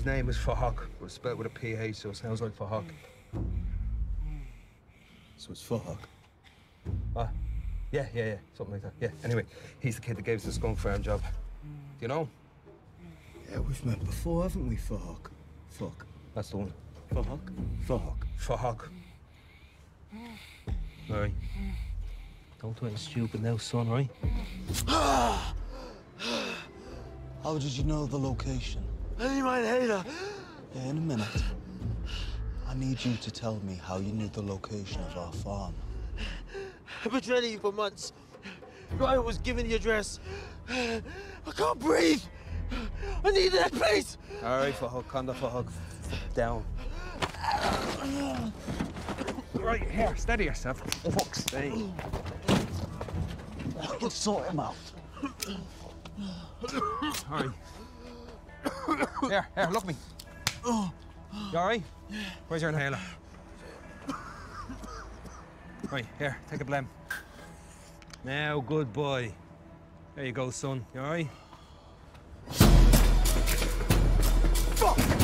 His name is Fahak, but it's spelled with a PH, so it sounds like Fahak. So it's Fahak. Ah, yeah, yeah, yeah, something like that. Yeah. Anyway, he's the kid that gave us the skunk farm job. Do you know? him? Yeah, we've met before, haven't we, Fahak? Fuck. That's the one. Fahak? Fahak. Fahak. Right. Don't do anything stupid now, son, right? How did you know the location? Any mein hater. Yeah, in a minute. I need you to tell me how you knew the location of our farm. I've been training you for months. Ryan was giving the address. I can't breathe. I need that place. All right, Fahak, calm down, Fahak. Down. Right, here, steady yourself. Fuck's sake. I can sort him out. All right. Here, here, look me. You all right? Where's your inhaler? Right, here, take a blem. Now, good boy. There you go, son. You all right? Fuck!